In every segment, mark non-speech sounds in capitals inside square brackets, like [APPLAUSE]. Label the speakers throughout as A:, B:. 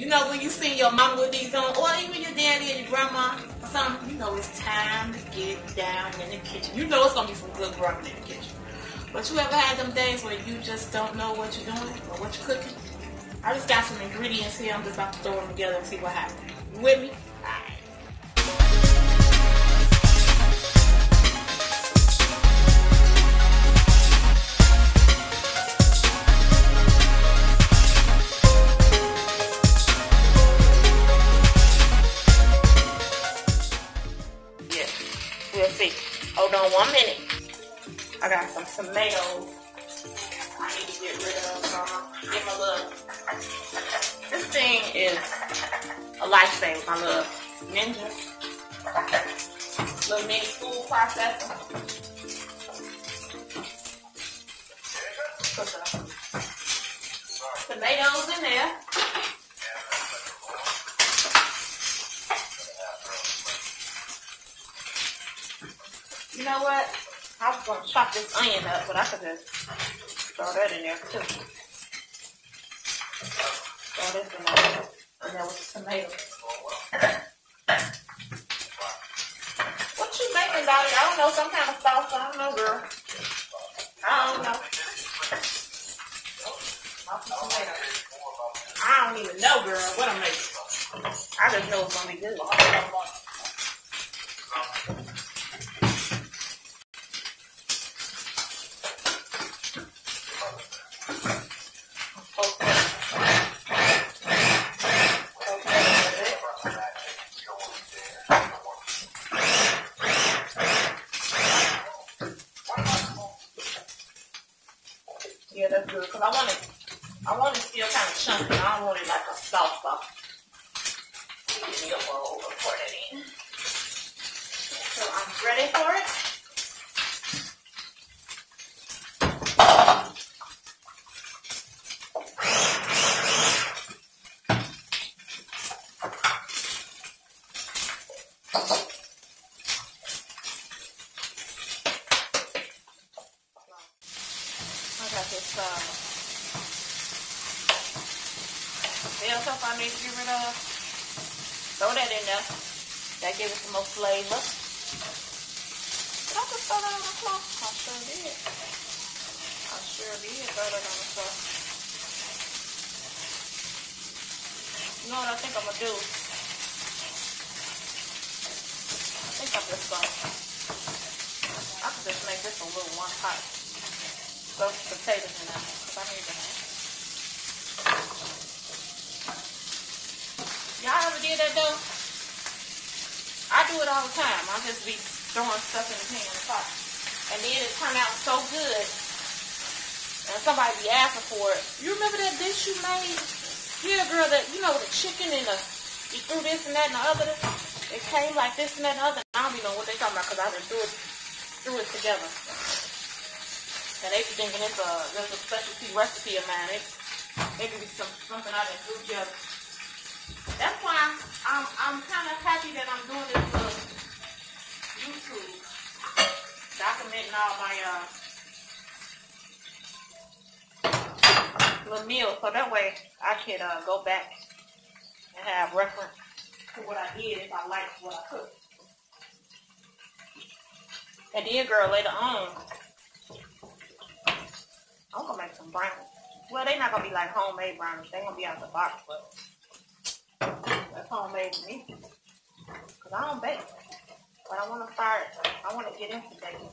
A: You know when you see your mama with these on, or even your daddy and your grandma, something, you know it's time to get down in the kitchen. You know it's gonna be some good grubbing in the kitchen. But you ever had them days where you just don't know what you're doing or what you're cooking? I just got some ingredients here. I'm just about to throw them together and see what happens. You with me? Little mini food processor. The tomatoes in there. You know what? I was gonna chop this onion up, but I could just throw that in there too. Throw this in there, and there with the tomato. Making, Dolly? I don't know, some kind of sauce. I don't know, girl. I don't know. I don't even know, girl, what I'm making. I just know it's gonna be good. That's good. Cause I want it, I want it still kind of chunky. I don't want it like a soft sauce. Give me a bowl and pour that in. So I'm ready for it. I got this uh, bell pepper I need to get rid of. Throw that in there. That gives it some more flavor. I just throw that on the floor? I sure did. I sure did throw that on the floor. You know what I think I'm gonna do? I think I'm just gonna. I could just make this a little one pot those potatoes in there because I need them. Y'all ever did that though? I do it all the time. I just be throwing stuff in the pan the pot. And then it turned out so good. And somebody be asking for it. You remember that dish you made? Yeah, girl, that, you know, the chicken and the, you threw this and that and the other. It came like this and that and other. I don't even know what they talking about because I just threw it, threw it together. And they be thinking it's a, there's a specialty recipe of mine. It, maybe it's some, something I didn't do together. That's why I'm, I'm kind of happy that I'm doing this for YouTube. Documenting all my, uh, little meals. So that way I can uh, go back and have reference to what I did if I liked what I cooked. And then, girl, later on, I'm gonna make some brownies. Well, they're not gonna be like homemade brownies. They're gonna be out of the box, but that's homemade to me. Cause I don't bake, but I want to start. I want to get into baking.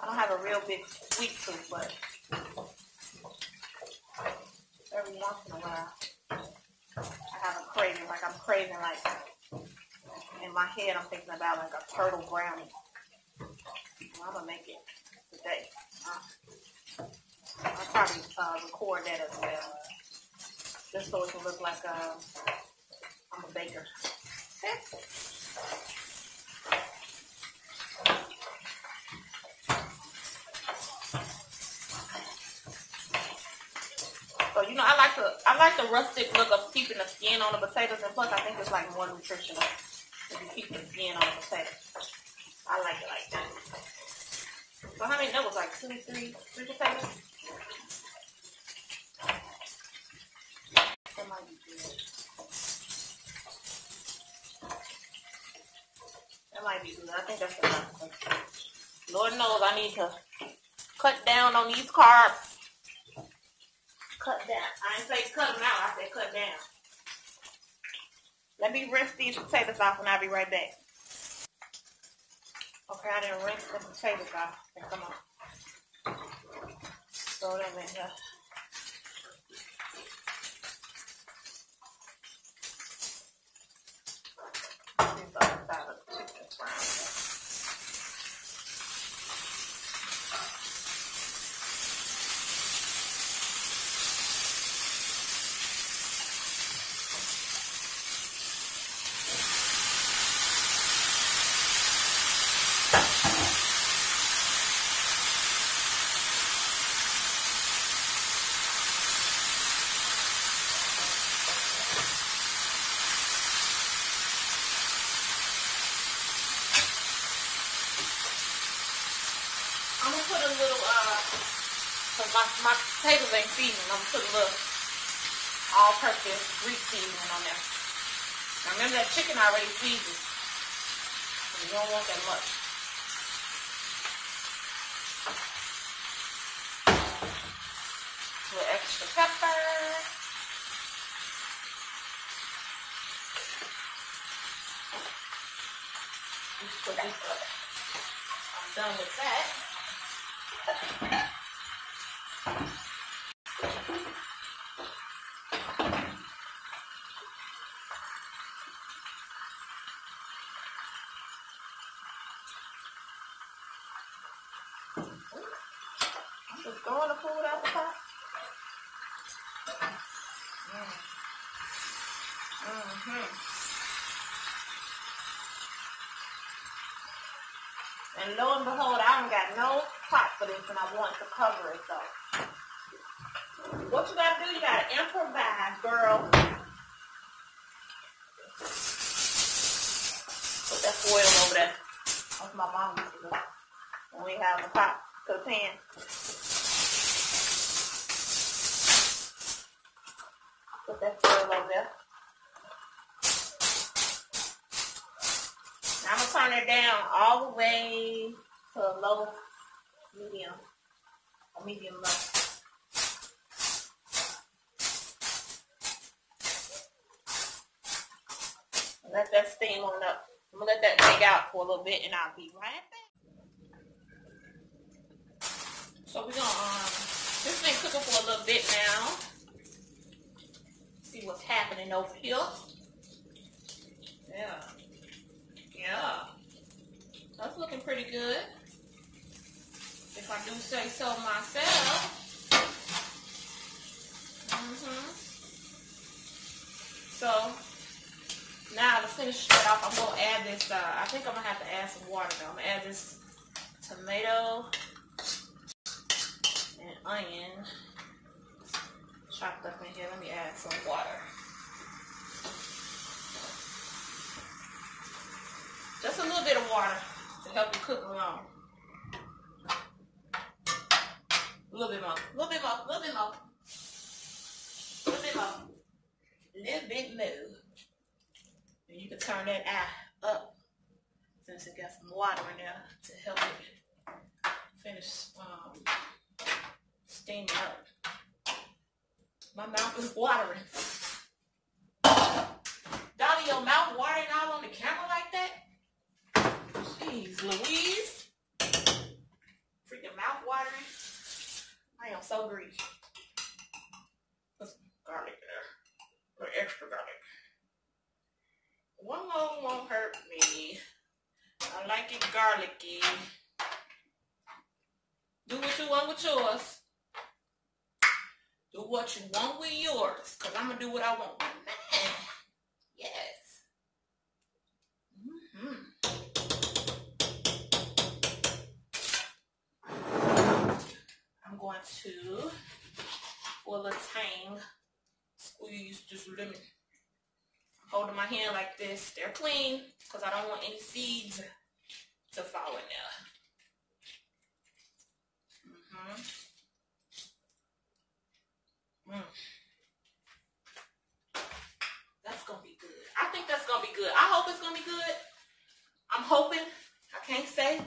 A: I don't have a real big sweet tooth, but every once in a while, I have a craving. Like I'm craving, like in my head, I'm thinking about like a turtle brownie. I'm gonna make it today. I'll probably uh, record that as well, just so it can look like uh, I'm a baker. So you know, I like the I like the rustic look of keeping the skin on the potatoes, and plus I think it's like more nutritional if you keep the skin on the potatoes. I like it like that. So how many? That was like two, three, three potatoes. good. That might be good. I think that's enough. Lord knows I need to cut down on these carbs. Cut down. I didn't say cut them out. I said cut down. Let me rinse these potatoes off and I'll be right back. Okay, I didn't rinse the potatoes off. Come on. Throw them in here. My, my potatoes ain't seasoned. I'm gonna put a little all-purpose Greek seasoning on there. Now remember that chicken already seasoned. So you don't want that much. A little extra pepper. Put this up. I'm done with that. [LAUGHS] throwing the food out the pot. Mm. Mm-hmm. And lo and behold, I don't got no pot for this and I want to cover it though. What you gotta do, you gotta improvise, girl. Put that foil over there. That's my mom. When we have a pot to the pan. Put that foil over there. Now I'm gonna turn it down all the way to a low, medium, or medium low. Let that steam on up. I'm gonna let that bake out for a little bit and I'll be right back. So we're gonna um this been cooking for a little bit now see what's happening over here. Yeah. Yeah. That's looking pretty good. If I do say so myself. Mm-hmm. So, now to finish that off, I'm going to add this, uh, I think I'm going to have to add some water though. I'm going to add this tomato and onion chopped up in here. Let me add some water. Just a little bit of water to help you cook along. A little bit more. A little bit more. A little bit more. A little bit more. A little bit more. And you can turn that eye up since it got some water in there to help it finish um, steaming up. My mouth is watering. Dolly, your mouth watering all on the camera like that? Jeez, Louise. Freaking mouth watering. I am so greedy. Put some garlic there. Or extra garlic. One more won't hurt me. I like it garlicky. Do what you want with yours. Do what you want with yours. Because I'm going to do what I want with. Yes. Mm-hmm. I'm going to, for a tang, squeeze just lemon. Holding my hand like this. They're clean because I don't want any seeds to fall in there. Mm-hmm. Mm. That's gonna be good. I think that's gonna be good. I hope it's gonna be good. I'm hoping. I can't say.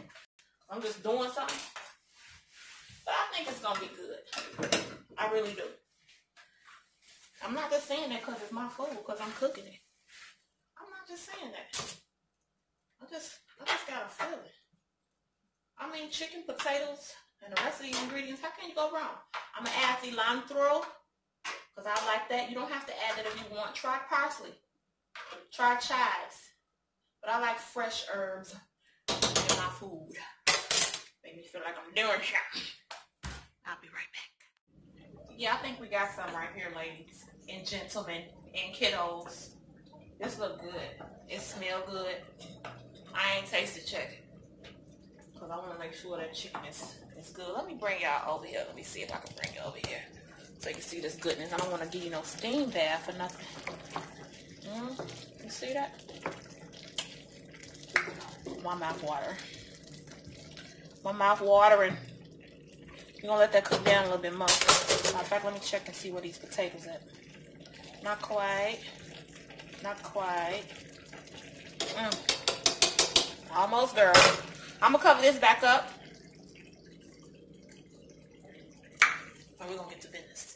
A: I'm just doing something. But I think it's gonna be good. I really do. I'm not just saying that because it's my food, because I'm cooking it. I'm not just saying that. I just I just got a feeling. I mean chicken, potatoes, and the rest of the ingredients, how can you go wrong? I'm gonna add cilantro because I like that. You don't have to add it if you want. Try parsley. Try chives. But I like fresh herbs in my food. Make me feel like I'm doing something. I'll be right back. Yeah, I think we got some right here, ladies and gentlemen and kiddos. This look good. It smell good. I ain't tasted chicken. Because I want to make sure that chicken is, is good. Let me bring y'all over here. Let me see if I can bring you over here. So you can see this goodness. I don't want to give you no steam bath or nothing. Mm, you see that? My mouth water. My mouth watering. You're going to let that cook down a little bit more. Matter of fact, let me check and see where these potatoes at. Not quite. Not quite. Mm. Almost, girl. I'm going to cover this back up. And we're to get to business.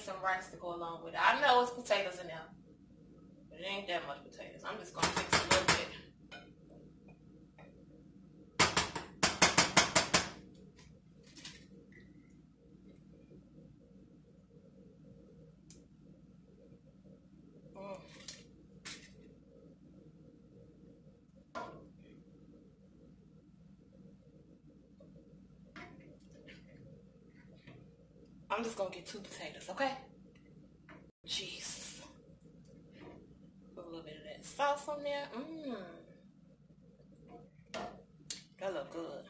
A: Made some rice to go along with it. I know it's potatoes in there, but it ain't that much potatoes. I'm just gonna fix a little bit. Mm. I'm just gonna get two potatoes, okay? Jesus. Put a little bit of that sauce on there. Mmm. That look good.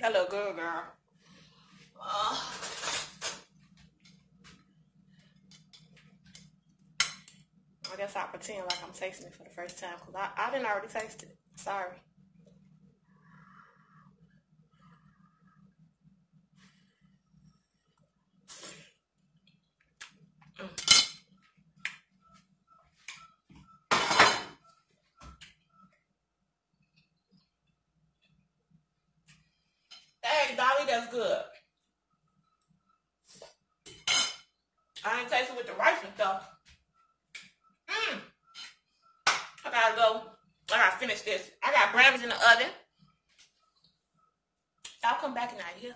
A: That look good, girl. Uh. I guess I'll pretend like I'm tasting it for the first time because I, I didn't already taste it. Sorry. That's good. I ain't tasting with the rice and stuff. Mmm. I gotta go. I gotta finish this. I got brownies in the oven. I'll come back in a year.